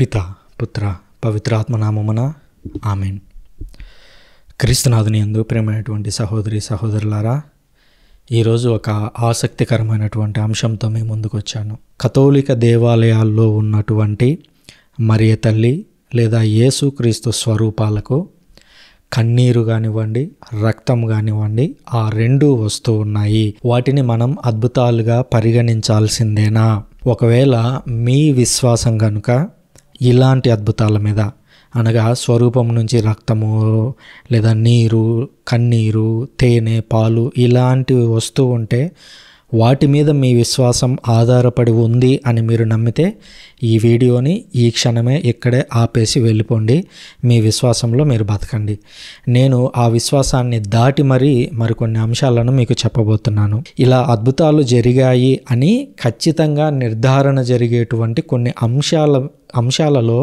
పిత పుత్ర పవిత్రాత్మనామమున ఆమెన్. క్రీస్తునాథుని యందు ప్రేమైనటువంటి సహోదరి సహోదరులారా ఈరోజు ఒక ఆసక్తికరమైనటువంటి అంశంతో మేము ముందుకు వచ్చాను కథోలిక దేవాలయాల్లో ఉన్నటువంటి మరియ తల్లి లేదా యేసుక్రీస్తు స్వరూపాలకు కన్నీరు కానివ్వండి రక్తం కానివ్వండి ఆ రెండు వస్తూ ఉన్నాయి. వాటిని మనం అద్భుతాలుగా పరిగణించాల్సిందేనా? ఒకవేళ మీ విశ్వాసం కనుక ఇలాంటి అద్భుతాల మీద. అనగా స్వరూపం నుంచి రక్తము లేదా నీరు కన్నీరు తేనె పాలు ఇలాంటివి వస్తూ ఉంటే వాటి మీద మీ విశ్వాసం ఆధారపడి ఉంది అని మీరు నమ్మితే ఈ వీడియోని ఈ క్షణమే ఇక్కడే ఆపేసి వెళ్ళిపోండి. మీ విశ్వాసంలో మీరు బతకండి. నేను ఆ విశ్వాసాన్ని దాటి మరీ మరికొన్ని అంశాలను మీకు చెప్పబోతున్నాను. ఇలా అద్భుతాలు జరిగాయి అని ఖచ్చితంగా నిర్ధారణ జరిగేటువంటి కొన్ని అంశాల అంశాలలో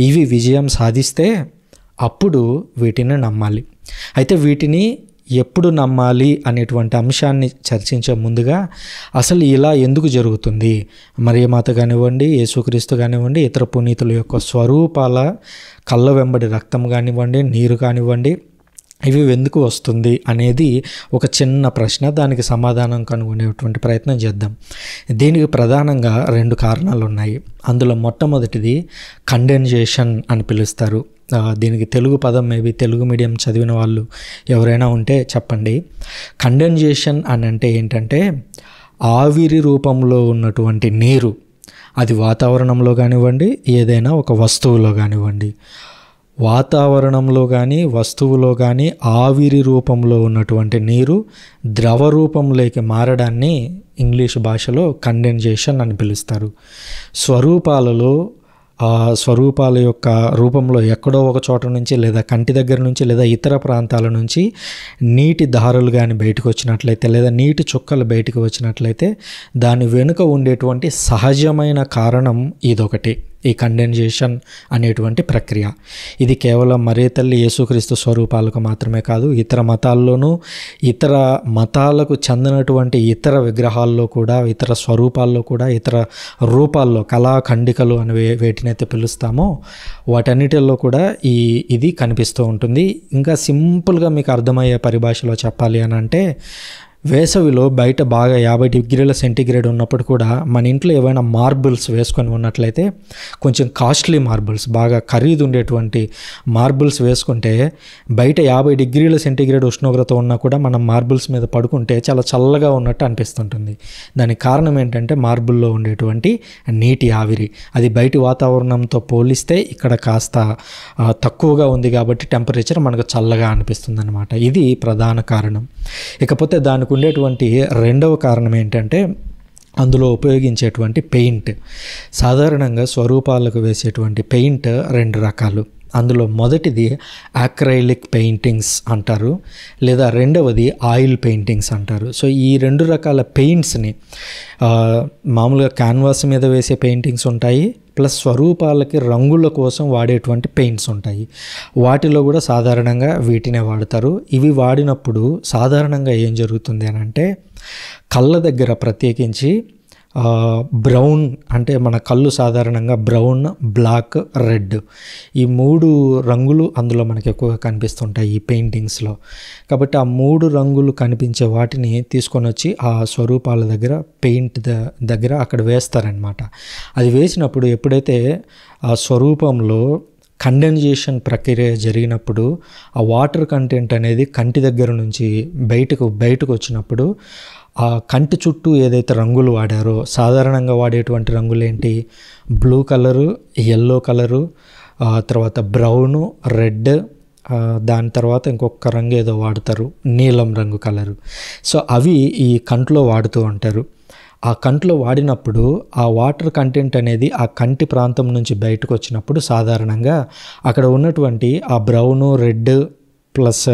ఇవి విజయం సాధిస్తే అప్పుడు వీటిని నమ్మాలి. అయితే వీటిని ఎప్పుడు నమ్మాలి అనేటువంటి అంశాన్ని చర్చించే ముందుగా అసలు ఇలా ఎందుకు జరుగుతుంది? మరియమాత కానివ్వండి యేసుక్రీస్తు కానివ్వండి ఇతర పునీతుల యొక్క స్వరూపాల కళ్ళ వెంబడి రక్తం కానివ్వండి నీరు కానివ్వండి ఇవి ఎందుకు వస్తుంది అనేది ఒక చిన్న ప్రశ్న. దానికి సమాధానం కనుగొనేటువంటి ప్రయత్నం చేద్దాం. దీనికి ప్రధానంగా రెండు కారణాలు ఉన్నాయి అందులో మొట్టమొదటిది కండెన్జేషన్ అని పిలుస్తారు. దీనికి తెలుగు పదం మేబీ తెలుగు మీడియం చదివిన వాళ్ళు ఎవరైనా ఉంటే చెప్పండి. కండెన్జేషన్ అని అంటే ఏంటంటే ఆవిరి రూపంలో ఉన్నటువంటి నీరు. అది వాతావరణంలో కానివ్వండి ఏదైనా ఒక వస్తువులో కానివ్వండి. వాతావరణంలో కానీ వస్తువులో కానీ ఆవిరి రూపంలో ఉన్నటువంటి నీరు ద్రవ రూపంలోకి మారడాన్ని ఇంగ్లీష్ భాషలో కండెన్జేషన్ అని పిలుస్తారు. స్వరూపాలలో ఆ స్వరూపాల యొక్క రూపంలో ఎక్కడో ఒక చోట నుంచి లేదా కంటి దగ్గర నుంచి లేదా ఇతర ప్రాంతాల నుంచి నీటి దారులు కానీ బయటకు వచ్చినట్లయితే లేదా నీటి చుక్కలు బయటకు వచ్చినట్లయితే దాని వెనుక ఉండేటువంటి సహజమైన కారణం ఇదొకటి. ఈ కండెన్జేషన్ అనేటువంటి ప్రక్రియ. ఇది కేవలం మరే తల్లి యేసుక్రీస్తు స్వరూపాలకు మాత్రమే కాదు ఇతర మతాల్లోనూ ఇతర మతాలకు చెందినటువంటి ఇతర విగ్రహాల్లో కూడా ఇతర స్వరూపాల్లో కూడా ఇతర రూపాల్లో కళాఖండికలు అని వేటినైతే పిలుస్తామో వాటన్నిటిల్లో కూడా ఈ ఇది కనిపిస్తూ ఉంటుంది. ఇంకా సింపుల్గా మీకు అర్థమయ్యే పరిభాషలో చెప్పాలి అని అంటే వేసవిలో బయట బాగా యాభై డిగ్రీల సెంటీగ్రేడ్ ఉన్నప్పుడు కూడా మన ఇంట్లో ఏవైనా మార్బుల్స్ వేసుకొని ఉన్నట్లయితే కొంచెం కాస్ట్లీ మార్బుల్స్ బాగా ఖరీదు ఉండేటువంటి మార్బుల్స్ వేసుకుంటే బయట యాభై డిగ్రీల సెంటీగ్రేడ్ ఉష్ణోగ్రత ఉన్నా కూడా మనం మార్బుల్స్ మీద పడుకుంటే చాలా చల్లగా ఉన్నట్టు అనిపిస్తుంటుంది. దానికి కారణం ఏంటంటే మార్బుల్లో ఉండేటువంటి నీటి ఆవిరి. అది బయటి వాతావరణంతో పోలిస్తే ఇక్కడ కాస్త తక్కువగా ఉంది కాబట్టి టెంపరేచర్ మనకు చల్లగా అనిపిస్తుంది అనమాట ఇది ప్రధాన కారణం. ఇకపోతే దానికి ఉండేటువంటి రెండవ కారణం ఏంటంటే అందులో ఉపయోగించేటువంటి పెయింట్. సాధారణంగా స్వరూపాలకు వేసేటువంటి పెయింట్ రెండు రకాలు. అందులో మొదటిది ఆక్రైలిక్ పెయింటింగ్స్ అంటారు లేదా రెండవది ఆయిల్ పెయింటింగ్స్ అంటారు. సో ఈ రెండు రకాల పెయింట్స్ని మామూలుగా క్యాన్వాస్ మీద వేసే పెయింటింగ్స్ ఉంటాయి ప్లస్ స్వరూపాలకి రంగుల కోసం వాడేటువంటి పెయింట్స్ ఉంటాయి. వాటిలో కూడా సాధారణంగా వీటినే వాడతారు. ఇవి వాడినప్పుడు సాధారణంగా ఏం జరుగుతుంది అని అంటే కళ్ళ దగ్గర ప్రత్యేకించి బ్రౌన్ అంటే మన కళ్ళు సాధారణంగా బ్రౌన్ బ్లాక్ రెడ్. ఈ మూడు రంగులు అందులో మనకి ఎక్కువగా కనిపిస్తుంటాయి ఈ పెయింటింగ్స్లో. కాబట్టి ఆ మూడు రంగులు కనిపించే వాటిని తీసుకొని వచ్చి ఆ స్వరూపాల దగ్గర పెయింట్ ద దగ్గర అక్కడ వేస్తారనమాట అది వేసినప్పుడు ఎప్పుడైతే ఆ స్వరూపంలో కండెన్జేషన్ ప్రక్రియ జరిగినప్పుడు ఆ వాటర్ కంటెంట్ అనేది కంటి దగ్గర నుంచి బయటకు బయటకు వచ్చినప్పుడు ఆ కంటి చుట్టూ ఏదైతే రంగులు వాడారో సాధారణంగా వాడేటువంటి రంగులు ఏంటి బ్లూ కలరు ఎల్లో కలరు తర్వాత బ్రౌను రెడ్ దాని తర్వాత ఇంకొక రంగు ఏదో వాడతారు నీలం రంగు కలరు. సో అవి ఈ కంట్లో వాడుతూ ఉంటారు. ఆ కంట్లో వాడినప్పుడు ఆ వాటర్ కంటెంట్ అనేది ఆ కంటి ప్రాంతం నుంచి బయటకు వచ్చినప్పుడు సాధారణంగా అక్కడ ఉన్నటువంటి ఆ బ్రౌను రెడ్ ప్లస్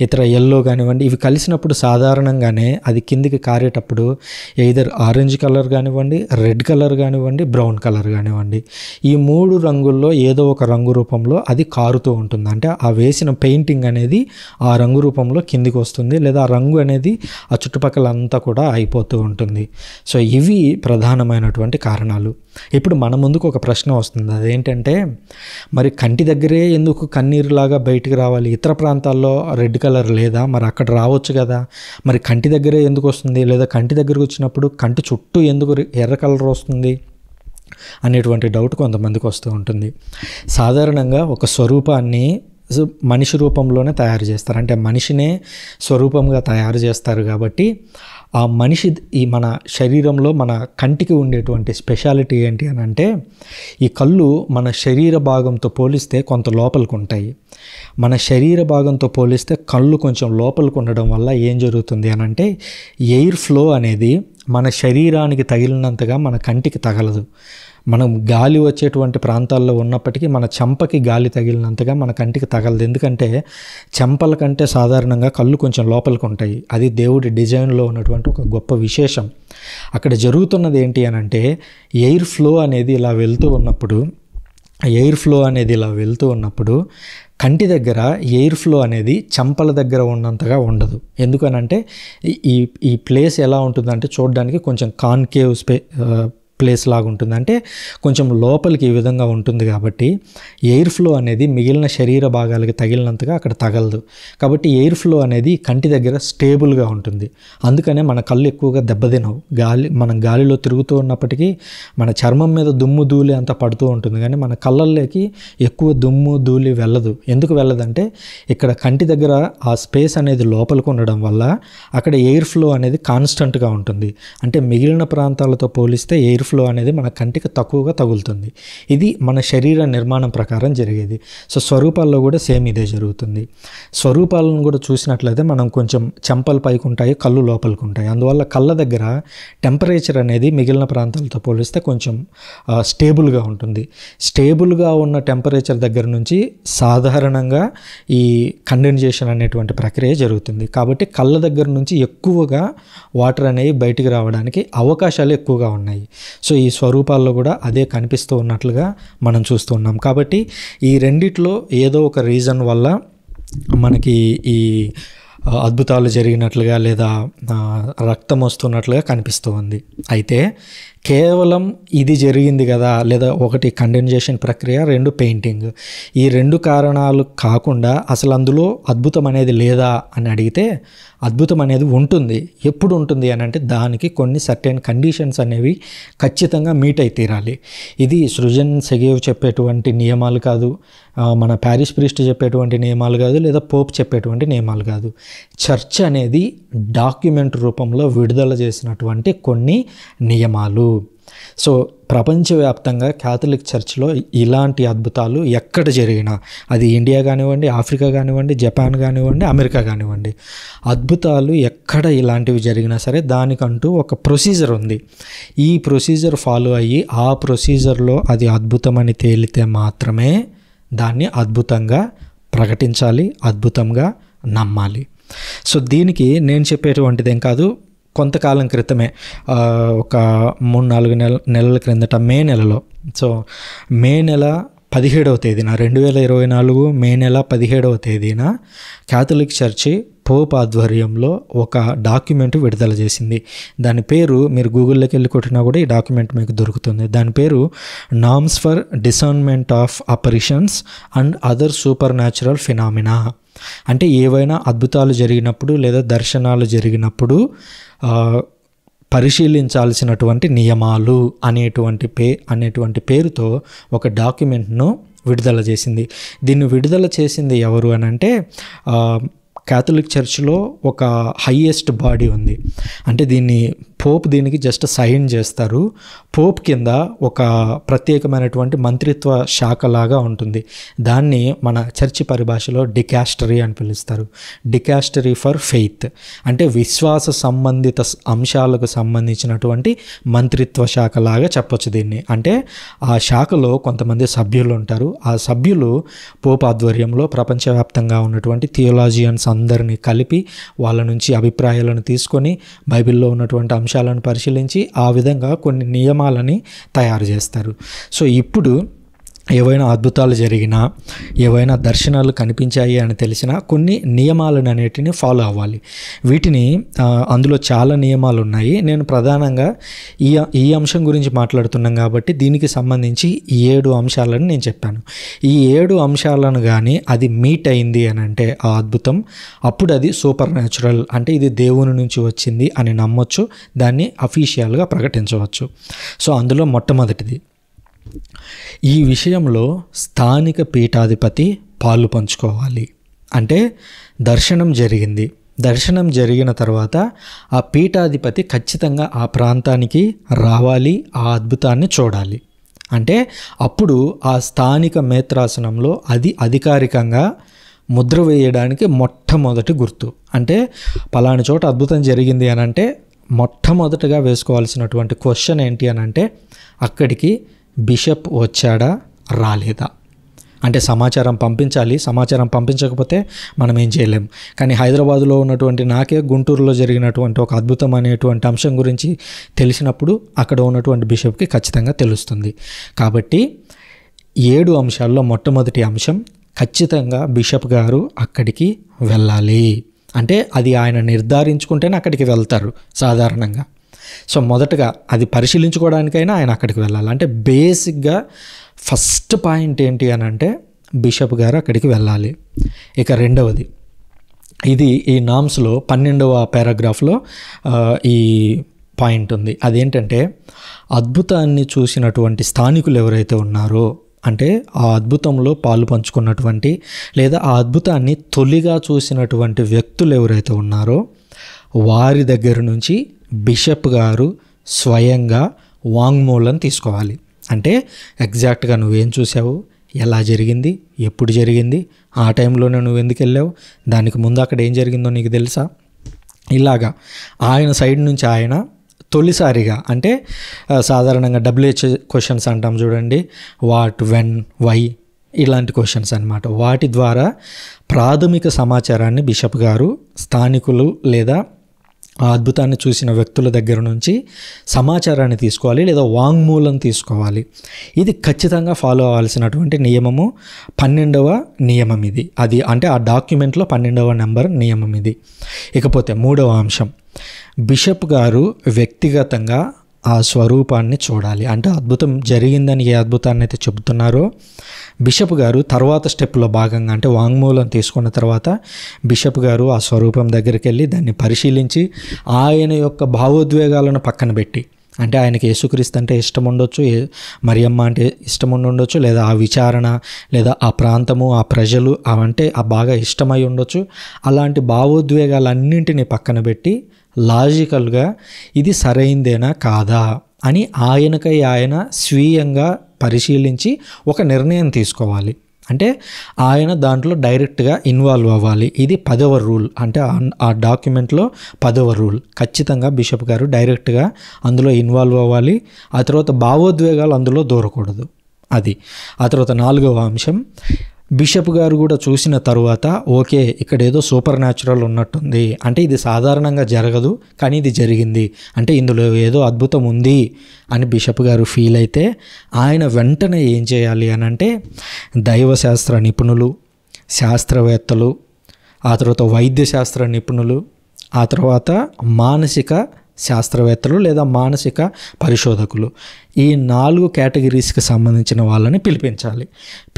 ఇతర ఎల్లో కానివ్వండి ఇవి కలిసినప్పుడు సాధారణంగానే అది కిందికి కారేటప్పుడు ఎయిదర్ ఆరెంజ్ కలర్ కానివ్వండి రెడ్ కలర్ కానివ్వండి బ్రౌన్ కలర్ కానివ్వండి. ఈ మూడు రంగుల్లో ఏదో ఒక రంగు రూపంలో అది కారుతూ ఉంటుంది. అంటే ఆ వేసిన పెయింటింగ్ అనేది ఆ రంగు రూపంలో కిందికి వస్తుంది లేదా ఆ రంగు అనేది ఆ చుట్టుపక్కల అంతా కూడా అయిపోతూ ఉంటుంది. సో ఇవి ప్రధానమైనటువంటి కారణాలు. ఇప్పుడు మన ముందుకు ఒక ప్రశ్న వస్తుంది. అదేంటంటే మరి కంటి దగ్గరే ఎందుకు కన్నీరులాగా బయటికి రావాలి? ఇతర ప్రాంతాల్లో రెడ్ కలర్ లేదా? మరి అక్కడ రావచ్చు కదా. మరి కంటి దగ్గరే ఎందుకు వస్తుంది? లేదా కంటి దగ్గరకు వచ్చినప్పుడు కంటి చుట్టూ ఎందుకు ఎర్ర కలర్ వస్తుంది? అనేటువంటి డౌట్ కొంతమందికి వస్తూ ఉంటుంది. సాధారణంగా ఒక స్వరూపాన్ని మనిషి రూపంలోనే తయారు చేస్తారు. అంటే మనిషినే స్వరూపంగా తయారు చేస్తారు కాబట్టి ఆ మనిషి ఈ మన శరీరంలో మన కంటికి ఉండేటువంటి స్పెషాలిటీ ఏంటి అని అంటే ఈ కళ్ళు మన శరీర భాగంతో పోలిస్తే కొంత లోపలికి ఉంటాయి. మన శరీర భాగంతో పోలిస్తే కళ్ళు కొంచెం లోపలికి ఉండడం వల్ల ఏం జరుగుతుంది అని అంటే ఎయిర్ ఫ్లో అనేది మన శరీరానికి తగిలినంతగా మన కంటికి తగలదు. మనం గాలి వచ్చేటువంటి ప్రాంతాల్లో ఉన్నప్పటికీ మన చెంపకి గాలి తగిలినంతగా మన కంటికి తగలదు. ఎందుకంటే చెంపల కంటే సాధారణంగా కళ్ళు కొంచెం లోపలికి ఉంటాయి. అది దేవుడి డిజైన్లో ఉన్నటువంటి ఒక గొప్ప విశేషం. అక్కడ జరుగుతున్నది ఏంటి అని అంటే ఎయిర్ ఫ్లో అనేది ఇలా వెళ్తూ ఉన్నప్పుడు ఎయిర్ ఫ్లో అనేది ఇలా వెళ్తూ ఉన్నప్పుడు కంటి దగ్గర ఎయిర్ ఫ్లో అనేది చంపల దగ్గర ఉన్నంతగా ఉండదు. ఎందుకనంటే ఈ- ఈ ఈ ప్లేస్ ఎలా ఉంటుందంటే చూడడానికి కొంచెం కాన్కేవ్ స్పే ప్లేస్ లాగా ఉంటుంది. అంటే కొంచెం లోపలికి ఈ విధంగా ఉంటుంది కాబట్టి ఎయిర్ ఫ్లో అనేది మిగిలిన శరీర భాగాలకి తగిలినంతగా అక్కడ తగలదు. కాబట్టి ఎయిర్ ఫ్లో అనేది కంటి దగ్గర స్టేబుల్గా ఉంటుంది. అందుకనే మన కళ్ళు ఎక్కువగా దెబ్బతినవు. గాలి మనం గాలిలో తిరుగుతూ ఉన్నప్పటికీ మన చర్మం మీద దుమ్ము ధూళి అంతా పడుతూ ఉంటుంది. కానీ మన కళ్ళల్లోకి ఎక్కువ దుమ్ము ధూళి వెళ్ళదు. ఎందుకు వెళ్ళదంటే ఇక్కడ కంటి దగ్గర ఆ స్పేస్ అనేది లోపలికి ఉండడం వల్ల అక్కడ ఎయిర్ ఫ్లో అనేది కాన్స్టెంట్గా ఉంటుంది. అంటే మిగిలిన ప్రాంతాలతో పోలిస్తే ఎయిర్ ఫ్లో అనేది మన కంటికి తక్కువగా తగులుతుంది. ఇది మన శరీర నిర్మాణం ప్రకారం జరిగేది. సో స్వరూపాల్లో కూడా సేమ్ ఇదే జరుగుతుంది. స్వరూపాలను కూడా చూసినట్లయితే మనం కొంచెం చెంపలు పైకి ఉంటాయి కళ్ళు లోపలికి ఉంటాయి అందువల్ల కళ్ళ దగ్గర టెంపరేచర్ అనేది మిగిలిన ప్రాంతాలతో పోలిస్తే కొంచెం స్టేబుల్గా ఉంటుంది. స్టేబుల్గా ఉన్న టెంపరేచర్ దగ్గర నుంచి సాధారణంగా ఈ కండెన్జేషన్ అనేటువంటి ప్రక్రియ జరుగుతుంది. కాబట్టి కళ్ళ దగ్గర నుంచి ఎక్కువగా వాటర్ అనేవి బయటికి రావడానికి అవకాశాలు ఎక్కువగా ఉన్నాయి. సో ఈ స్వరూపాల్లో కూడా అదే కనిపిస్తూ ఉన్నట్లుగా మనం చూస్తూ ఉన్నాం. కాబట్టి ఈ రెండిట్లో ఏదో ఒక రీజన్ వల్ల మనకి ఈ అద్భుతాలు జరిగినట్లుగా లేదా రక్తం వస్తున్నట్లుగా కనిపిస్తూ ఉంది. అయితే కేవలం ఇది జరిగింది కదా లేదా ఒకటి కండెన్జేషన్ ప్రక్రియ రెండు పెయింటింగ్ ఈ రెండు కారణాలు కాకుండా అసలు అందులో అద్భుతం అనేది లేదా అని అడిగితే అద్భుతం అనేది ఉంటుంది. ఎప్పుడు ఉంటుంది అని అంటే దానికి కొన్ని సర్టెన్ కండిషన్స్ అనేవి ఖచ్చితంగా మీట్ అయి తీరాలి. ఇది సృజన్ సెగేవ్ చెప్పేటువంటి నియమాలు కాదు మన ప్యారిస్ ప్రిస్ట్ చెప్పేటువంటి నియమాలు కాదు లేదా పోప్ చెప్పేటువంటి నియమాలు కాదు. చర్చ్ అనేది డాక్యుమెంట్ రూపంలో విడుదల చేసినటువంటి కొన్ని నియమాలు. సో ప్రపంచవ్యాప్తంగా క్యాథలిక్ చర్చ్లో ఇలాంటి అద్భుతాలు ఎక్కడ జరిగినా. అది ఇండియా కానివ్వండి ఆఫ్రికా కానివ్వండి జపాన్ కానివ్వండి అమెరికా కానివ్వండి. అద్భుతాలు ఎక్కడ ఇలాంటివి జరిగినా సరే దానికంటూ ఒక ప్రొసీజర్ ఉంది. ఈ ప్రొసీజర్ ఫాలో అయ్యి ఆ ప్రొసీజర్లో అది అద్భుతమని తేలితే మాత్రమే దాన్ని అద్భుతంగా ప్రకటించాలి అద్భుతంగా నమ్మాలి. సో దీనికి నేను చెప్పేటువంటిది ఏం కాదు కొంతకాలం క్రితమే ఒక మూడు నాలుగు నెల నెలల క్రిందట మే నెలలో. సో మే నెల పదిహేడవ తేదీన రెండు వేల ఇరవై నాలుగు మే నెల పదిహేడవ తేదీన క్యాథలిక్ చర్చి పోప్ ఆధ్వర్యంలో ఒక డాక్యుమెంట్ విడుదల చేసింది. దాని పేరు మీరు గూగుల్లోకి వెళ్ళి కొట్టినా కూడా ఈ డాక్యుమెంట్ మీకు దొరుకుతుంది. దాని పేరు norms for discernment of apparitions and other supernatural phenomena. అంటే ఏవైనా అద్భుతాలు జరిగినప్పుడు లేదా దర్శనాలు జరిగినప్పుడు పరిశీలించాల్సినటువంటి నియమాలు అనేటువంటి పే అనేటువంటి పేరుతో ఒక డాక్యుమెంట్ను విడుదల చేసింది. దీన్ని విడుదల చేసింది ఎవరు అని అంటే క్యాథలిక్ చర్చ్లో ఒక హయ్యెస్ట్ బాడీ ఉంది. అంటే దీన్ని పోప్ దీనికి జస్ట్ సైన్ చేస్తారు. పోప్ కింద ఒక ప్రత్యేకమైనటువంటి మంత్రిత్వ శాఖ లాగా ఉంటుంది. దాన్ని మన చర్చి పరిభాషలో డికాస్టరీ అని పిలుస్తారు. Dicastery for faith. అంటే విశ్వాస సంబంధిత అంశాలకు సంబంధించినటువంటి మంత్రిత్వ శాఖ లాగా చెప్పొచ్చు దీన్ని. అంటే ఆ శాఖలో కొంతమంది సభ్యులు ఉంటారు. ఆ సభ్యులు పోప్ ఆధ్వర్యంలో ప్రపంచవ్యాప్తంగా ఉన్నటువంటి థియోలాజియన్స్ అందరినీ కలిపి వాళ్ళ నుంచి అభిప్రాయాలను తీసుకొని బైబిల్లో ఉన్నటువంటి అంశాలను పరిశీలించి ఆ విధంగా కొన్ని నియమాలని తయారు చేస్తారు. సో ఇప్పుడు ఏవైనా అద్భుతాలు జరిగినా ఏవైనా దర్శనాలు కనిపించాయి అని తెలిసినా కొన్ని నియమాలను అనేటిని ఫాలో అవ్వాలి. వీటిని అందులో చాలా నియమాలు ఉన్నాయి. నేను ప్రధానంగా ఈ ఈ అంశం గురించి మాట్లాడుతున్నాం కాబట్టి దీనికి సంబంధించి ఈ ఏడు అంశాలను నేను చెప్పాను. ఈ ఏడు అంశాలను కానీ అది మీట్ అయింది అని అంటే ఆ అద్భుతం అప్పుడు అది సూపర్ న్యాచురల్ అంటే ఇది దేవుని నుంచి వచ్చింది అని నమ్మొచ్చు దాన్ని అఫీషియల్గా ప్రకటించవచ్చు. సో అందులో మొట్టమొదటిది. ఈ విషయంలో స్థానిక పీఠాధిపతి పాలు పంచుకోవాలి. అంటే దర్శనం జరిగింది. దర్శనం జరిగిన తర్వాత ఆ పీఠాధిపతి ఖచ్చితంగా ఆ ప్రాంతానికి రావాలి ఆ అద్భుతాన్ని చూడాలి. అంటే అప్పుడు ఆ స్థానిక మేత్రాసనంలో అది అధికారికంగా ముద్ర వేయడానికి మొట్టమొదటి గుర్తు. అంటే పలాని చోట అద్భుతం జరిగింది అని అంటే మొట్టమొదటగా వేసుకోవాల్సినటువంటి క్వశ్చన్ ఏంటి అని అంటే అక్కడికి బిషప్ వచ్చాడా? రాలేదా. అంటే సమాచారం పంపించాలి. సమాచారం పంపించకపోతే మనం ఏం చేయలేం. కానీ హైదరాబాద్లో ఉన్నటువంటి నాకే గుంటూరులో జరిగినటువంటి ఒక అద్భుతం అనేటువంటి అంశం గురించి తెలిసినప్పుడు అక్కడ ఉన్నటువంటి బిషప్కి ఖచ్చితంగా తెలుస్తుంది. కాబట్టి ఏడు అంశాల్లో మొట్టమొదటి అంశం ఖచ్చితంగా బిషప్ గారు అక్కడికి వెళ్ళాలి. అంటే అది ఆయన నిర్ధారించుకుంటేనే అక్కడికి వెళ్తారు సాధారణంగా. సో మొదటగా అది పరిశీలించుకోవడానికైనా ఆయన అక్కడికి వెళ్ళాలి. అంటే బేసిక్గా ఫస్ట్ పాయింట్ ఏంటి అని అంటే బిషప్ గారు అక్కడికి వెళ్ళాలి. ఇక రెండవది ఇది ఈ నామ్స్లో పన్నెండవ పారాగ్రాఫ్లో ఈ పాయింట్ ఉంది. అదేంటంటే అద్భుతాన్ని చూసినటువంటి స్థానికులు ఎవరైతే ఉన్నారో అంటే ఆ అద్భుతంలో పాలు పంచుకున్నటువంటి లేదా ఆ అద్భుతాన్ని తొలిగా చూసినటువంటి వ్యక్తులు ఎవరైతే ఉన్నారో వారి దగ్గర నుంచి బిషప్ గారు స్వయంగా వాంగ్మూలం తీసుకోవాలి. అంటే ఎగ్జాక్ట్గా నువ్వేం చూసావు? ఎలా జరిగింది? ఎప్పుడు జరిగింది? ఆ టైంలోనే నువ్వు ఎందుకు వెళ్ళావు దానికి ముందు అక్కడ ఏం జరిగిందో నీకు తెలుసా? ఇలాగా. ఆయన సైడ్ నుంచి ఆయన తొలిసారిగా అంటే సాధారణంగా డబ్ల్యూహెచ్ క్వశ్చన్స్ అంటాం చూడండి. వాట్ వెన్ వై ఇలాంటి క్వశ్చన్స్ అనమాట వాటి ద్వారా ప్రాథమిక సమాచారాన్ని బిషప్ గారు స్థానికులు లేదా ఆ అద్భుతాన్ని చూసిన వ్యక్తుల దగ్గర నుంచి సమాచారాన్ని తీసుకోవాలి లేదా వాంగ్మూలం తీసుకోవాలి. ఇది ఖచ్చితంగా ఫాలో అవ్వాల్సినటువంటి నియమము. పన్నెండవ నియమం ఇది. అది అంటే ఆ డాక్యుమెంట్లో పన్నెండవ నెంబర్ నియమం ఇది. ఇకపోతే మూడవ అంశం. బిషప్ గారు వ్యక్తిగతంగా ఆ స్వరూపాన్ని చూడాలి. అంటే అద్భుతం జరిగిందని ఏ అద్భుతాన్ని అయితే చెబుతున్నారో బిషప్ గారు తర్వాత స్టెప్లో భాగంగా అంటే వాంగ్మూలం తీసుకున్న తర్వాత బిషప్ గారు ఆ స్వరూపం దగ్గరికి వెళ్ళి దాన్ని పరిశీలించి ఆయన యొక్క భావోద్వేగాలను పక్కన పెట్టి అంటే ఆయనకి యేసుక్రీస్తు అంటే ఇష్టం ఉండొచ్చు మరియమ్మ అంటే ఇష్టం ఉండి ఉండొచ్చు లేదా ఆ విచారణ లేదా ఆ ప్రాంతము ఆ ప్రజలు అవంటే ఆ బాగా ఇష్టమై ఉండొచ్చు. అలాంటి భావోద్వేగాలన్నింటినీ పక్కన పెట్టి లాజికల్గా ఇది సరైందేనా కాదా అని ఆయనకై ఆయన స్వీయంగా పరిశీలించి ఒక నిర్ణయం తీసుకోవాలి. అంటే ఆయన దాంట్లో డైరెక్ట్గా ఇన్వాల్వ్ అవ్వాలి. ఇది పదవ రూల్. అంటే ఆ- ఆ డాక్యుమెంట్లో పదవ రూల్. ఖచ్చితంగా బిషప్ గారు డైరెక్ట్గా అందులో ఇన్వాల్వ్ అవ్వాలి. ఆ తర్వాత భావోద్వేగాలు అందులో దూరకూడదు. అది. ఆ తర్వాత నాలుగవ అంశం. బిషప్ గారు కూడా చూసిన తరువాత ఓకే ఇక్కడ ఏదో సూపర్ న్యాచురల్ ఉన్నట్టుంది. అంటే ఇది సాధారణంగా జరగదు కానీ ఇది జరిగింది. అంటే ఇందులో ఏదో అద్భుతం ఉంది అని బిషప్ గారు ఫీల్ అయితే ఆయన వెంటనే ఏం చేయాలి అని అంటే దైవశాస్త్ర నిపుణులు శాస్త్రవేత్తలు ఆ తర్వాత వైద్యశాస్త్ర నిపుణులు ఆ తర్వాత మానసిక శాస్త్రవేత్తలు లేదా మానసిక పరిశోధకులు ఈ నాలుగు కేటగిరీస్కి సంబంధించిన వాళ్ళని పిలిపించాలి.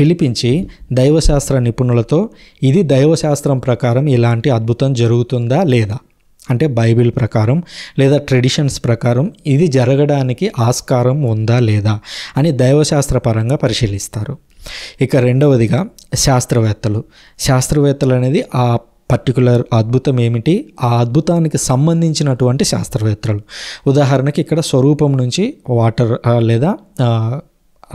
పిలిపించి దైవశాస్త్ర నిపుణులతో ఇది దైవశాస్త్రం ప్రకారం ఇలాంటి అద్భుతం జరుగుతుందా లేదా? అంటే బైబిల్ ప్రకారం లేదా ట్రెడిషన్స్ ప్రకారం ఇది జరగడానికి ఆస్కారం ఉందా లేదా అని దైవశాస్త్రపరంగా పరిశీలిస్తారు. ఇక రెండవదిగా శాస్త్రవేత్తలు. శాస్త్రవేత్తలు అనేది ఆ పర్టికులర్ అద్భుతం ఏమిటి? ఆ అద్భుతానికి సంబంధించినటువంటి శాస్త్రవేత్తలు. ఉదాహరణకి ఇక్కడ స్వరూపం నుంచి వాటర్ లేదా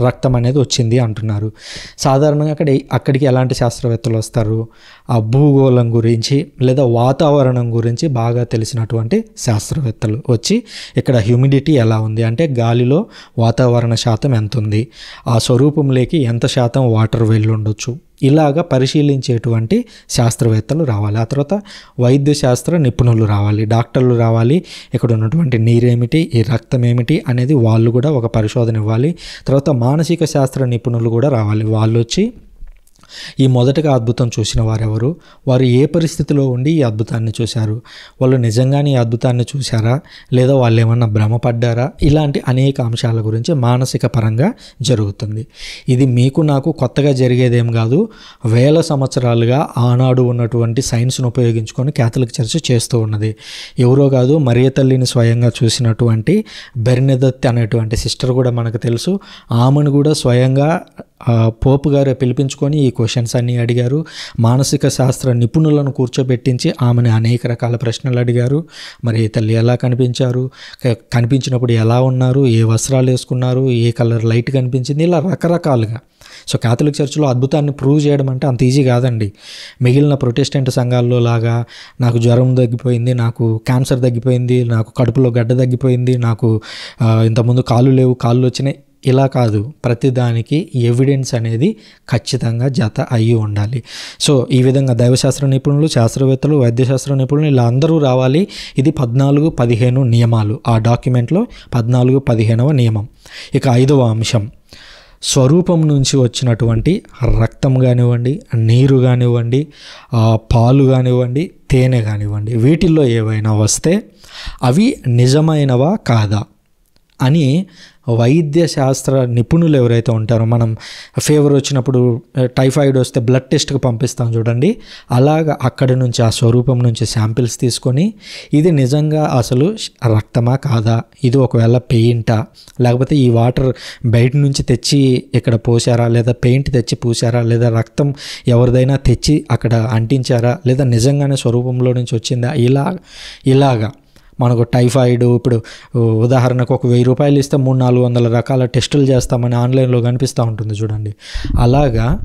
రక్తం అనేది వచ్చింది అంటున్నారు. సాధారణంగా అక్కడ అక్కడికి ఎలాంటి శాస్త్రవేత్తలు వస్తారు? ఆ భూగోళం గురించి లేదా వాతావరణం గురించి బాగా తెలిసినటువంటి శాస్త్రవేత్తలు వచ్చి ఇక్కడ హ్యూమిడిటీ ఎలా ఉంది? అంటే గాలిలో వాతావరణ శాతం ఎంత ఉంది? ఆ స్వరూపంలోకి ఎంత శాతం వాటర్ వెళ్ళుండొచ్చు ఇలాగా పరిశీలించేటువంటి శాస్త్రవేత్తలు రావాలి. ఆ తర్వాత వైద్య శాస్త్ర నిపుణులు రావాలి. డాక్టర్లు రావాలి. ఇక్కడ ఉన్నటువంటి నీరేమిటి ఈ రక్తం ఏమిటి అనేది వాళ్ళు కూడా ఒక పరిశోధన ఇవ్వాలి. తర్వాత మానసిక శాస్త్ర నిపుణులు కూడా రావాలి. వాళ్ళు వచ్చి ఈ మొదటగా అద్భుతం చూసిన వారెవరు? వారు ఏ పరిస్థితిలో ఉండి ఈ అద్భుతాన్ని చూశారు? వాళ్ళు నిజంగానే ఈ అద్భుతాన్ని చూశారా? లేదా వాళ్ళు ఏమన్నా భ్రమపడ్డారా? ఇలాంటి అనేక అంశాల గురించి మానసిక పరంగా జరుగుతుంది. ఇది మీకు నాకు కొత్తగా జరిగేదేం కాదు. వేల సంవత్సరాలుగా ఆనాడు ఉన్నటువంటి సైన్స్ను ఉపయోగించుకొని క్యాథలిక్ చర్చ్ చేస్తూ ఉన్నది. ఎవరో కాదు మరియ తల్లిని స్వయంగా చూసినటువంటి బెర్నిదత్ అనేటువంటి సిస్టర్ కూడా మనకు తెలుసు. ఆమెను కూడా స్వయంగా పోపు గారు పిలిపించుకొని ఈ క్వశ్చన్స్ అన్నీ అడిగారు. మానసిక శాస్త్ర నిపుణులను కూర్చోబెట్టించి ఆమెను అనేక రకాల ప్రశ్నలు అడిగారు. మరి తల్లి ఎలా కనిపించారు? కనిపించినప్పుడు ఎలా ఉన్నారు? ఏ వస్త్రాలు వేసుకున్నారు? ఏ కలర్ లైట్ కనిపించింది? ఇలా రకరకాలుగా. సో కాథలిక్ చర్చిలో అద్భుతాన్ని ప్రూవ్ చేయడం అంటే అంత ఈజీ కాదండి. మిగిలిన ప్రొటెస్టెంట్ సంఘాల్లో లాగా నాకు జ్వరం తగ్గిపోయింది నాకు క్యాన్సర్ తగ్గిపోయింది నాకు కడుపులో గడ్డ తగ్గిపోయింది నాకు ఇంతకుముందు కాళ్ళు లేవు కాళ్ళు వచ్చినాయి. ఇలా కాదు. ప్రతిదానికి ఎవిడెన్స్ అనేది ఖచ్చితంగా జత అయ్యి ఉండాలి. సో ఈ విధంగా దైవశాస్త్ర నిపుణులు శాస్త్రవేత్తలు వైద్యశాస్త్ర నిపుణులు ఇలా అందరూ రావాలి. ఇది పద్నాలుగు పదిహేను నియమాలు. ఆ డాక్యుమెంట్లో పద్నాలుగు పదిహేనవ నియమం. ఇక ఐదవ అంశం. స్వరూపం నుంచి వచ్చినటువంటి రక్తం కానివ్వండి నీరు కానివ్వండి పాలు కానివ్వండి తేనె కానివ్వండి వీటిల్లో ఏవైనా వస్తే అవి నిజమైనవా కాదా అని వైద్య శాస్త్ర నిపుణులు ఎవరైతే ఉంటారో మనం ఫీవర్ వచ్చినప్పుడు టైఫాయిడ్ వస్తే బ్లడ్ టెస్ట్కి పంపిస్తాం చూడండి. అలాగ అక్కడి నుంచి ఆ స్వరూపం నుంచి శాంపిల్స్ తీసుకొని ఇది నిజంగా అసలు రక్తమా కాదా? ఇది ఒకవేళ పెయింటా? లేకపోతే ఈ వాటర్ బయట నుంచి తెచ్చి ఇక్కడ పోసారా లేదా పెయింట్ తెచ్చి పూసారా లేదా రక్తం ఎవరిదైనా తెచ్చి అక్కడ అంటించారా? లేదా నిజంగానే స్వరూపంలో నుంచి వచ్చిందా? ఇలా ఇలాగా. మనకు టైఫాయిడ్ ఇప్పుడు ఉదాహరణకు ఒక వెయ్యి రూపాయలు ఇస్తే మూడు నాలుగు వందల రకాల టెస్టులు చేస్తామని ఆన్లైన్లో కనిపిస్తూ ఉంటుంది చూడండి. అలాగా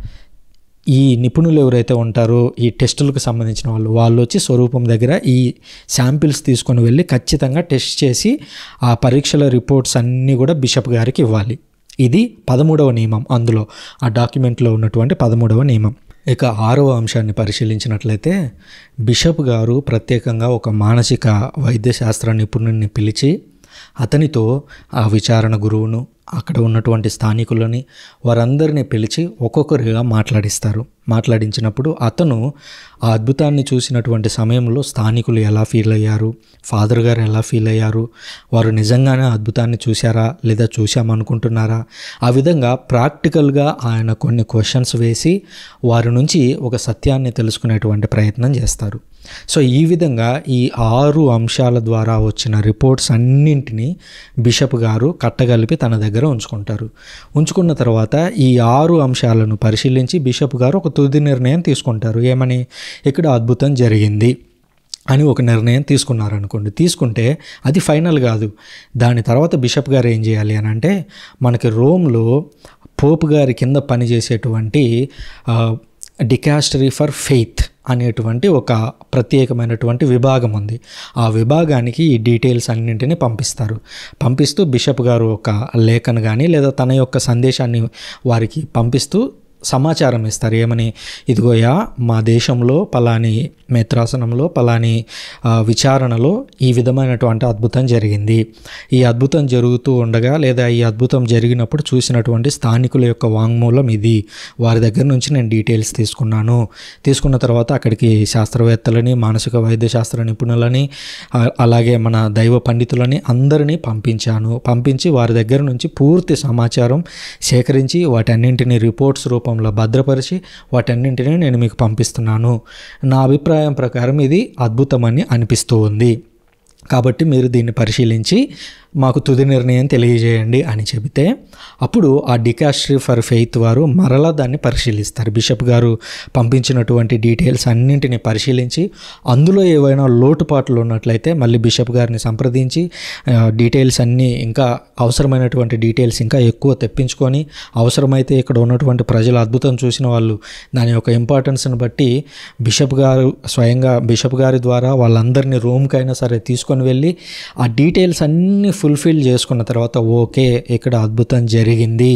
ఈ నిపుణులు ఎవరైతే ఉంటారో ఈ టెస్టులకు సంబంధించిన వాళ్ళు వాళ్ళు వచ్చి స్వరూపం దగ్గర ఈ శాంపిల్స్ తీసుకొని వెళ్ళి ఖచ్చితంగా టెస్ట్ చేసి ఆ పరీక్షల రిపోర్ట్స్ అన్నీ కూడా బిషప్ గారికి ఇవ్వాలి. ఇది పదమూడవ నియమం అందులో. ఆ డాక్యుమెంట్లో ఉన్నటువంటి పదమూడవ నియమం. ఇక ఆరవ అంశాన్ని పరిశీలించినట్లయితే బిషప్ గారు ప్రత్యేకంగా ఒక మానసిక వైద్యశాస్త్ర నిపుణుడిని పిలిచి అతనితో ఆ విచారణ గురువును అక్కడ ఉన్నటువంటి స్థానికులని వారందరినీ పిలిచి ఒక్కొక్కరిగా మాట్లాడిస్తారు. మాట్లాడించినప్పుడు అతను ఆ అద్భుతాన్ని చూసినటువంటి సమయంలో స్థానికులు ఎలా ఫీల్ అయ్యారు? ఫాదర్ గారు ఎలా ఫీల్ అయ్యారు? వారు నిజంగానే అద్భుతాన్ని చూశారా? లేదా చూశామనుకుంటున్నారా? ఆ విధంగా ప్రాక్టికల్గా ఆయన కొన్ని క్వశ్చన్స్ వేసి వారి నుంచి ఒక సత్యాన్ని తెలుసుకునేటువంటి ప్రయత్నం చేస్తారు. సో ఈ విధంగా ఈ ఆరు అంశాల ద్వారా వచ్చిన రిపోర్ట్స్ అన్నింటినీ బిషప్ గారు కట్టగలిపి తన దగ్గర ఉంచుకుంటారు. ఉంచుకున్న తర్వాత ఈ ఆరు అంశాలను పరిశీలించి బిషప్ గారు ఒక తుది నిర్ణయం తీసుకుంటారు. ఏమని? ఇక్కడ అద్భుతం జరిగింది అని ఒక నిర్ణయం తీసుకున్నారనుకోండి. తీసుకుంటే అది ఫైనల్ కాదు. దాని తర్వాత బిషప్ గారు ఏం చేయాలి అని అంటే మనకి రోమ్లో పోపు గారి కింద పనిచేసేటువంటి డికాస్టరీ ఫర్ ఫెయిత్ అనేటువంటి ఒక ప్రత్యేకమైనటువంటి విభాగం ఉంది. ఆ విభాగానికి ఈ డీటెయిల్స్ అన్నింటినీ పంపిస్తారు. పంపిస్తూ బిషప్ గారు ఒక లేఖను కానీ లేదా తన యొక్క సందేశాన్ని వారికి పంపిస్తూ సమాచారం ఇస్తారు. ఏమని? ఇదిగోయా మా దేశంలో పలాని మేత్రాసనంలో పలాని విచారణలో ఈ విధమైనటువంటి అద్భుతం జరిగింది. ఈ అద్భుతం జరుగుతూ ఉండగా లేదా ఈ అద్భుతం జరిగినప్పుడు చూసినటువంటి స్థానికుల యొక్క వాంగ్మూలం ఇది. వారి దగ్గర నుంచి నేను డీటెయిల్స్ తీసుకున్నాను. తీసుకున్న తర్వాత అక్కడికి శాస్త్రవేత్తలని మానసిక వైద్య శాస్త్ర నిపుణులని అలాగే మన దైవ పండితులని అందరినీ పంపించాను. పంపించి వారి దగ్గర నుంచి పూర్తి సమాచారం సేకరించి వాటన్నింటినీ రిపోర్ట్స్ రూపం రూపంలో భద్రపరిచి వాటన్నింటినీ నేను మీకు పంపిస్తున్నాను. నా అభిప్రాయం ప్రకారం ఇది అద్భుతమని అనిపిస్తూ ఉంది. కాబట్టి మీరు దీన్ని పరిశీలించి మాకు తుది నిర్ణయం తెలియజేయండి అని చెబితే అప్పుడు ఆ డికాస్ట్రీ ఫర్ ఫెయిత్ వారు మరలా దాన్ని పరిశీలిస్తారు. బిషప్ గారు పంపించినటువంటి డీటెయిల్స్ అన్నింటిని పరిశీలించి అందులో ఏవైనా లోటుపాట్లు ఉన్నట్లయితే మళ్ళీ బిషప్ గారిని సంప్రదించి డీటెయిల్స్ అన్నీ ఇంకా అవసరమైనటువంటి డీటెయిల్స్ ఇంకా ఎక్కువ తెప్పించుకొని అవసరమైతే ఇక్కడ ఉన్నటువంటి ప్రజలు అద్భుతం చూసిన వాళ్ళు దాని యొక్క ఇంపార్టెన్స్ని బట్టి బిషప్ గారు స్వయంగా బిషప్ గారి ద్వారా వాళ్ళందరినీ రూమ్కైనా సరే తీసుకొని వెళ్ళి ఆ డీటెయిల్స్ అన్నీ ఫుల్ఫిల్ చేసుకున్న తర్వాత ఓకే ఇక్కడ అద్భుతం జరిగింది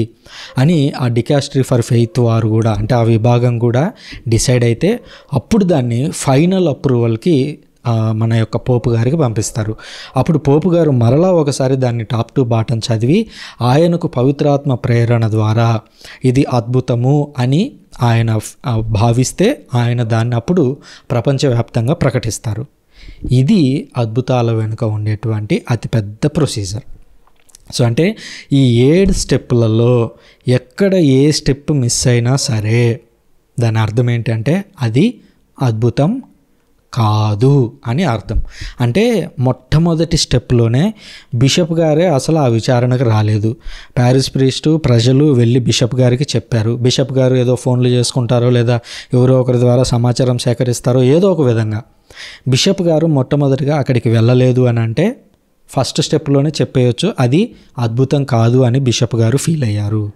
అని ఆ డికాస్ట్రీ ఫర్ ఫెయిత్ వారు కూడా అంటే ఆ విభాగం కూడా డిసైడ్ అయితే అప్పుడు దాన్ని ఫైనల్ అప్రూవల్కి మన యొక్క పోపు గారికి పంపిస్తారు. అప్పుడు పోపు గారు మరలా ఒకసారి దాన్ని టాప్ టు బాటం చదివి ఆయనకు పవిత్రాత్మ ప్రేరణ ద్వారా ఇది అద్భుతము అని ఆయన భావిస్తే ఆయన దాన్ని అప్పుడు ప్రపంచవ్యాప్తంగా ప్రకటిస్తారు. ఇది అద్భుతాల వెనుక ఉండేటువంటి అతిపెద్ద ప్రొసీజర్ సో అంటే ఈ ఏడు స్టెప్పులలో ఎక్కడ ఏ స్టెప్ మిస్ అయినా సరే దాని అర్థం ఏంటంటే అది అద్భుతం కాదు అని అర్థం. అంటే మొట్టమొదటి స్టెప్లోనే బిషప్ గారే అసలు ఆ విచారణకు రాలేదు. ప్యారిస్ ప్రీస్టు ప్రజలు వెళ్ళి బిషప్ గారికి చెప్పారు. బిషప్ గారు ఏదో ఫోన్లు చేసుకుంటారో లేదా ఎవరో ఒకరి ద్వారా సమాచారం సేకరిస్తారో ఏదో ఒక విధంగా. బిషప్ గారు మొట్టమొదటిగా అక్కడికి వెళ్ళలేదు అని అంటే ఫస్ట్ స్టెప్లోనే చెప్పేయచ్చు అది అద్భుతం కాదు అని బిషప్ గారు ఫీల్ అయ్యారు.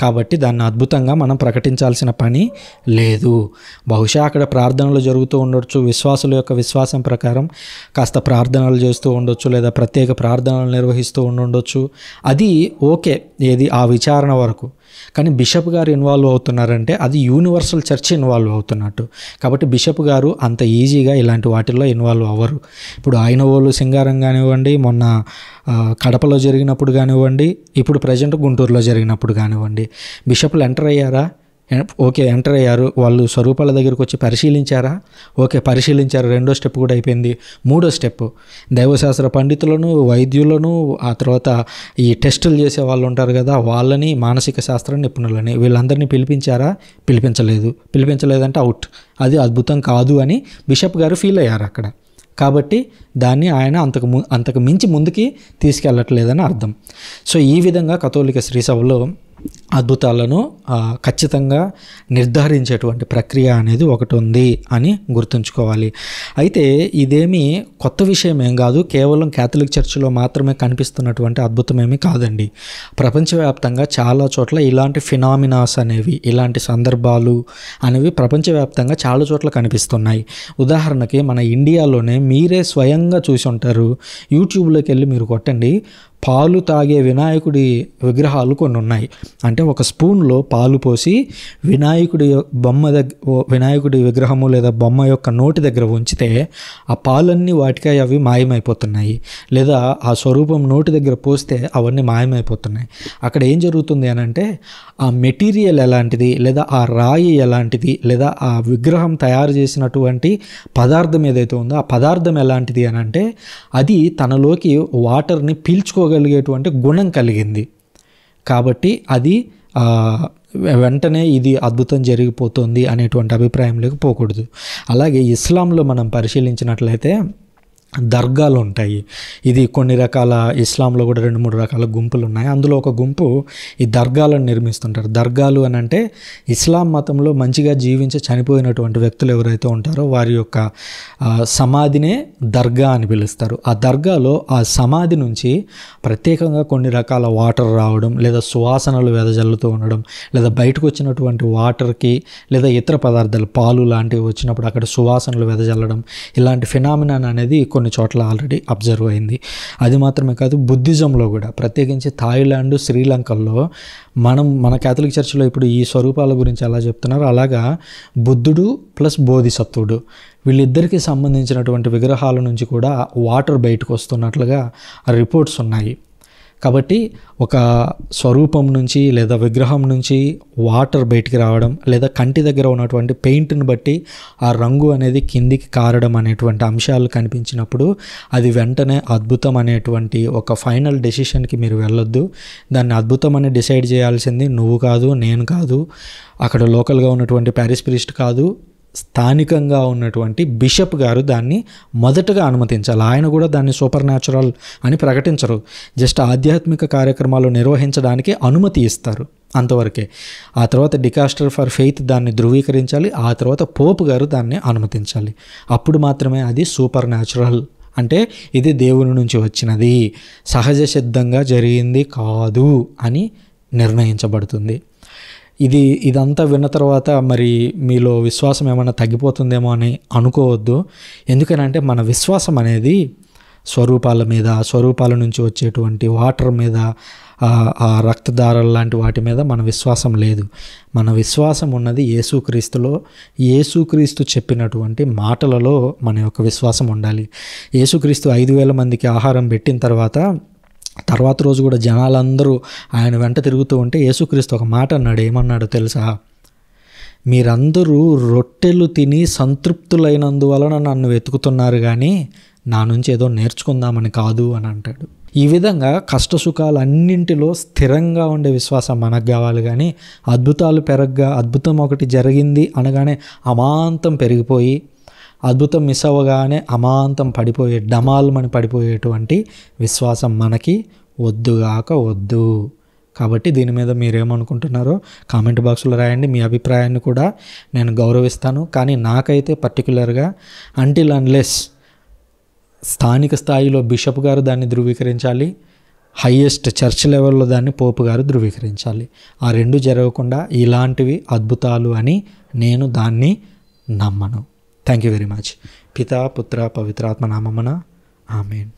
కాబట్టి దాన్ని అద్భుతంగా మనం ప్రకటించాల్సిన పని లేదు. బహుశా అక్కడ ప్రార్థనలు జరుగుతూ ఉండొచ్చు విశ్వాసుల యొక్క విశ్వాసం ప్రకారం కాస్త ప్రార్థనలు చేస్తూ ఉండొచ్చు లేదా ప్రత్యేక ప్రార్థనలు నిర్వహిస్తూ ఉండొచ్చు. అది ఓకే ఏది ఆ విచారణ వరకు. కానీ బిషప్ గారు ఇన్వాల్వ్ అవుతున్నారంటే అది యూనివర్సల్ చర్చ్ ఇన్వాల్వ్ అవుతున్నట్టు. కాబట్టి బిషప్ గారు అంత ఈజీగా ఇలాంటి వాటిల్లో ఇన్వాల్వ్ అవ్వరు. ఇప్పుడు ఆయన వాళ్ళు సింగారం కానివ్వండి మొన్న కడపలో జరిగినప్పుడు కానివ్వండి ఇప్పుడు ప్రజెంట్ గుంటూరులో జరిగినప్పుడు కానివ్వండి బిషప్లు ఎంటర్ అయ్యారా? ఓకే ఎంటర్ అయ్యారు. వాళ్ళు స్వరూపాల దగ్గరికి వచ్చి పరిశీలించారా? ఓకే పరిశీలించారు. రెండో స్టెప్ కూడా అయిపోయింది. మూడో స్టెప్ దైవశాస్త్ర పండితులను వైద్యులను ఆ తర్వాత ఈ టెస్టులు చేసే వాళ్ళు ఉంటారు కదా వాళ్ళని మానసిక శాస్త్ర నిపుణులని వీళ్ళందరినీ పిలిపించారా? పిలిపించలేదు. పిలిపించలేదంటే అవుట్ అది అద్భుతం కాదు అని బిషప్ గారు ఫీల్ అయ్యారు అక్కడ. కాబట్టి దాన్ని ఆయన అంతకు ము అంతకు మించి ముందుకి తీసుకెళ్ళట్లేదని అర్థం. సో ఈ విధంగా కథోలిక శ్రీసభలో అద్భుతాలను ఖచ్చితంగా నిర్ధారించేటువంటి ప్రక్రియ అనేది ఒకటి ఉంది అని గుర్తుంచుకోవాలి. అయితే ఇదేమి కొత్త విషయం ఏం కాదు కేవలం క్యాథలిక్ చర్చిలో మాత్రమే కనిపిస్తున్నటువంటి అద్భుతమేమి కాదండి. ప్రపంచవ్యాప్తంగా చాలా చోట్ల ఇలాంటి ఫినామినాస్ అనేవి ఇలాంటి సందర్భాలు అనేవి ప్రపంచవ్యాప్తంగా చాలా చోట్ల కనిపిస్తున్నాయి. ఉదాహరణకి మన ఇండియాలోనే మీరే స్వయంగా చూసి ఉంటారు యూట్యూబ్లోకి వెళ్ళి మీరు కొట్టండి పాలు తాగే వినాయకుడి విగ్రహాలు కొన్ని ఉన్నాయి. అంటే ఒక స్పూన్లో పాలు పోసి వినాయకుడి బొమ్మ దగ్గర వినాయకుడి విగ్రహము లేదా బొమ్మ యొక్క నోటి దగ్గర ఉంచితే ఆ పాలన్నీ వాటికై అవి మాయమైపోతున్నాయి. లేదా ఆ స్వరూపం నోటి దగ్గర పోస్తే అవన్నీ మాయమైపోతున్నాయి. అక్కడ ఏం జరుగుతుంది అని అంటే ఆ మెటీరియల్ ఎలాంటిది లేదా ఆ రాయి ఎలాంటిది లేదా ఆ విగ్రహం తయారు చేసినటువంటి పదార్థం ఏదైతే ఉందో ఆ పదార్థం ఎలాంటిది అని అంటే అది తనలోకి వాటర్ని పీల్చుకో పీల్చుకోగలిగేటువంటి గుణం కలిగింది. కాబట్టి అది వెంటనే ఇది అద్భుతం జరిగిపోతుంది అనేటువంటి అభిప్రాయంలోకి పోకూడదు. అలాగే ఇస్లాంలో మనం పరిశీలించినట్లయితే దర్గాలు ఉంటాయి ఇది కొన్ని రకాల ఇస్లాంలో కూడా రెండు మూడు రకాల గుంపులు ఉన్నాయి అందులో ఒక గుంపు ఈ దర్గాలను నిర్మిస్తుంటారు. దర్గాలు అని అంటే ఇస్లాం మతంలో మంచిగా జీవించి చనిపోయినటువంటి వ్యక్తులు ఎవరైతే ఉంటారో వారి యొక్క సమాధినే దర్గా అని పిలుస్తారు. ఆ దర్గాలో ఆ సమాధి నుంచి ప్రత్యేకంగా కొన్ని రకాల వాటర్ రావడం లేదా సువాసనలు వెదజల్లుతూ ఉండడం లేదా బయటకు వచ్చినటువంటి వాటర్కి లేదా ఇతర పదార్థాలు పాలు లాంటివి వచ్చినప్పుడు అక్కడ సువాసనలు వెదజల్లడం ఇలాంటి ఫినామినాన్ అనేది కొన్ని కొన్ని చోట్ల ఆల్రెడీ అబ్జర్వ్ అయింది. అది మాత్రమే కాదు బుద్ధిజంలో కూడా ప్రత్యేకించి థాయిలాండ్ శ్రీలంకల్లో మనం మన కేథలిక్ చర్చిలో ఇప్పుడు ఈ స్వరూపాల గురించి ఎలా చెప్తున్నారు? అలాగా బుద్ధుడు ప్లస్ బోధిసత్వుడు వీళ్ళిద్దరికీ సంబంధించినటువంటి విగ్రహాల నుంచి కూడా వాటర్ బయటకు వస్తున్నట్లుగా రిపోర్ట్స్ ఉన్నాయి. కాబట్టి ఒక స్వరూపం నుంచి లేదా విగ్రహం నుంచి వాటర్ బయటికి రావడం లేదా కంటి దగ్గర ఉన్నటువంటి పెయింట్ని బట్టి ఆ రంగు అనేది కిందికి కారడం అనేటువంటి అంశాలు కనిపించినప్పుడు అది వెంటనే అద్భుతం అనేటువంటి ఒక ఫైనల్ డెసిషన్కి మీరు వెళ్ళొద్దు. దాన్ని అద్భుతం అని డిసైడ్ చేయాల్సింది నువ్వు కాదు నేను కాదు. అక్కడ లోకల్గా ఉన్నటువంటి ప్యారిస్ ప్రిస్ట్ కాదు. స్థానికంగా ఉన్నటువంటి బిషప్ గారు దాన్ని మొదటగా అనుమతించాలి. ఆయన కూడా దాన్ని సూపర్ న్యాచురల్ అని ప్రకటించరు. జస్ట్ ఆధ్యాత్మిక కార్యక్రమాలు నిర్వహించడానికి అనుమతి ఇస్తారు అంతవరకే. ఆ తర్వాత డికాస్టర్ ఫర్ ఫెయిత్ దాన్ని ధృవీకరించాలి. ఆ తర్వాత పోపు గారు దాన్ని అనుమతించాలి. అప్పుడు మాత్రమే అది సూపర్ న్యాచురల్ అంటే ఇది దేవుని నుంచి వచ్చినది. సహజ సిద్ధంగా జరిగింది కాదు అని నిర్ణయించబడుతుంది. ఇది ఇదంతా విన్న తర్వాత మరి మీలో విశ్వాసం ఏమైనా తగ్గిపోతుందేమో అని అనుకోవద్దు. ఎందుకనంటే మన విశ్వాసం అనేది స్వరూపాల మీద స్వరూపాల నుంచి వచ్చేటువంటి వాటర్ మీద ఆ- ఆ రక్తదారాలు లాంటి వాటి మీద మన విశ్వాసం లేదు. మన విశ్వాసం ఉన్నది యేసుక్రీస్తులో. యేసుక్రీస్తు చెప్పినటువంటి మాటలలో మన యొక్క విశ్వాసం ఉండాలి. యేసుక్రీస్తు ఐదు వేల మందికి ఆహారం పెట్టిన తర్వాత తర్వాత రోజు కూడా జనాలందరూ ఆయన వెంట తిరుగుతూ ఉంటే యేసుక్రీస్తు ఒక మాట అన్నాడు. ఏమన్నాడో తెలుసా? మీరందరూ రొట్టెలు తిని సంతృప్తులైనందువలన నన్ను వెతుకుతున్నారు కానీ నా నుంచి ఏదో నేర్చుకుందామని కాదు అని అంటాడు. ఈ విధంగా కష్ట సుఖాలన్నింటిలో స్థిరంగా ఉండే విశ్వాసం మనకు కావాలి కానీ అద్భుతాలు పెరగ్గా అద్భుతం ఒకటి జరిగింది అనగానే అమాంతం పెరిగిపోయి అద్భుతం మిస్ అవ్వగానే అమాంతం పడిపోయే డమాల్మని పడిపోయేటువంటి విశ్వాసం మనకి వద్దుగాక వద్దు. కాబట్టి దీని మీద మీరేమనుకుంటున్నారో కామెంట్ బాక్స్లో రాయండి. మీ అభిప్రాయాన్ని కూడా నేను గౌరవిస్తాను. కానీ నాకైతే పర్టికులర్గా అంటిల్ అన్లెస్ స్థానిక స్థాయిలో బిషప్ గారు దాన్ని ధృవీకరించాలి హయ్యెస్ట్ చర్చ్ లెవెల్లో దాన్ని పోపు గారు ధృవీకరించాలి. ఆ రెండు జరగకుండా ఇలాంటివి అద్భుతాలు అని నేను దాన్ని నమ్మను. థ్యాంక్ యూ వెరీ మచ్ పితా పుత్ర పవిత్రాత్మ నామమున ఆమెన్